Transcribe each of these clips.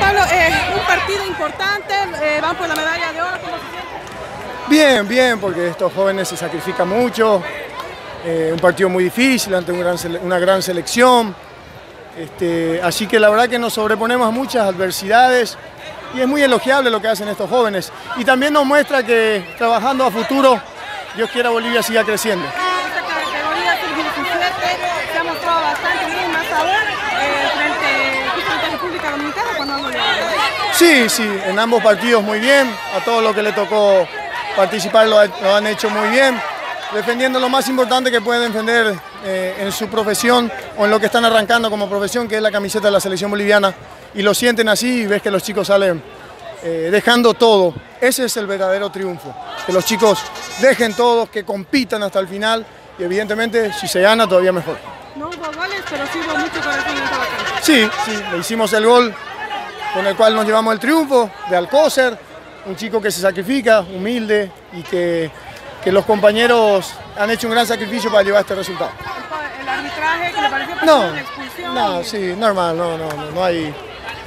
Pablo, eh, un partido importante, eh, van por la medalla de oro, ¿cómo se siente? Bien, bien, porque estos jóvenes se sacrifican mucho, eh, un partido muy difícil ante una gran selección, este, así que la verdad que nos sobreponemos a muchas adversidades y es muy elogiable lo que hacen estos jóvenes y también nos muestra que trabajando a futuro, Dios quiera Bolivia siga creciendo. Esta categoría sub-17 se ha mostrado bastante bien, más aún eh, frente justamente a República Dominicana cuando vamos a Sí, sí, en ambos partidos muy bien, a todo lo que le tocó participar lo, lo han hecho muy bien, defendiendo lo más importante que pueden defender eh, en su profesión o en lo que están arrancando como profesión, que es la camiseta de la selección boliviana, y lo sienten así y ves que los chicos salen eh, dejando todo. Ese es el verdadero triunfo, que los chicos dejen todo, que compitan hasta el final y evidentemente si se gana todavía mejor. No hubo goles, pero sí hubo mucho corazón en. Sí, sí, le hicimos el gol con el cual nos llevamos el triunfo de Alcócer, un chico que se sacrifica, humilde y que, que, los compañeros han hecho un gran sacrificio para llevar este resultado. ¿El arbitraje que le pareció no, expulsión? No, sí, normal, no, no, no, no hay,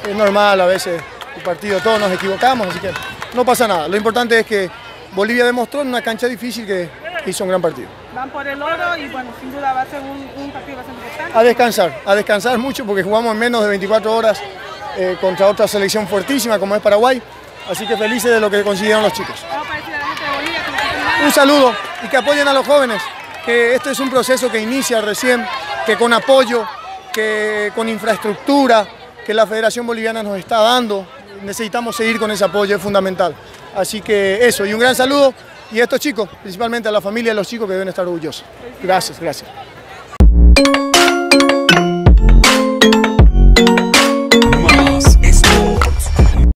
es normal a veces el partido, todos nos equivocamos, así que no pasa nada. Lo importante es que Bolivia demostró en una cancha difícil que hizo un gran partido. Van por el oro y bueno, sin duda va a ser un, un partido bastante importante. A descansar, a descansar mucho porque jugamos en menos de 24 horas eh, contra otra selección fuertísima como es Paraguay. Así que felices de lo que consiguieron los chicos. Un saludo y que apoyen a los jóvenes, que este es un proceso que inicia recién, que con apoyo, que con infraestructura, que la Federación Boliviana nos está dando, necesitamos seguir con ese apoyo, es fundamental. Así que eso, y un gran saludo, y a estos chicos, principalmente a la familia de los chicos que deben estar orgullosos. Gracias, gracias.